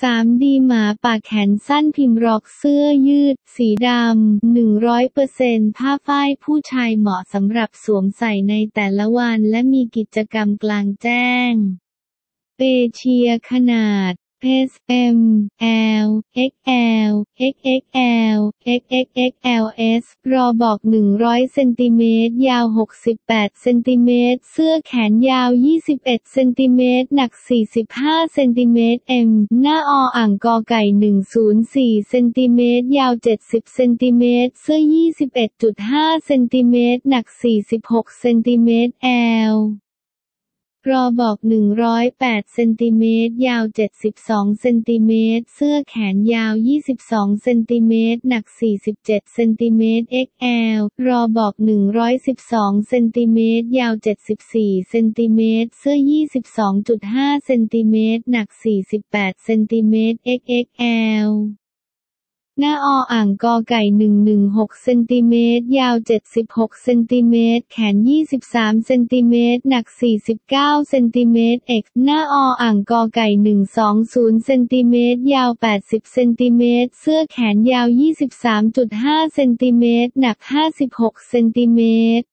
3D หมาป่าแขนสั้นพิมพ์รอกเสื้อยืด สีดำ 100%ผ้าฝ้ายผู้ชายเหมาะสำหรับสวมใส่ในแต่ละวันและมีกิจกรรมกลางแจ้ง เปเชียขนาด S M L XL XXL XXXL S รอบอก 100เซนติเมตรยาว 68เซนติเมตรเสื้อแขนยาว 21เซนติเมตรหนัก 45เซนติเมตร M หน้าออ่างกอไก่ 104เซนติเมตรยาว 70เซนติเมตรเสื้อ 21.5เซนติเมตรหนัก 46เซนติเมตร L รอบอก 108 เซนติเมตร ยาว 72 เซนติเมตร เสื้อแขนยาว 22 เซนติเมตร หนัก 47 เซนติเมตร XL รอบอก 112 เซนติเมตร ยาว 74 เซนติเมตร เสื้อ 22.5 เซนติเมตร หนัก 48 เซนติเมตร XXL หน้าออ่างกอไก่ 116เซนติเมตรยาว 76เซนติเมตรแขน 23เซนติเมตรหนัก 49เซนติเมตรเอกหน้าออ่างกอไก่ 120เซนติเมตรยาว 80เซนติเมตรเสื้อแขนยาว 23.5เซนติเมตรหนัก 56เซนติเมตร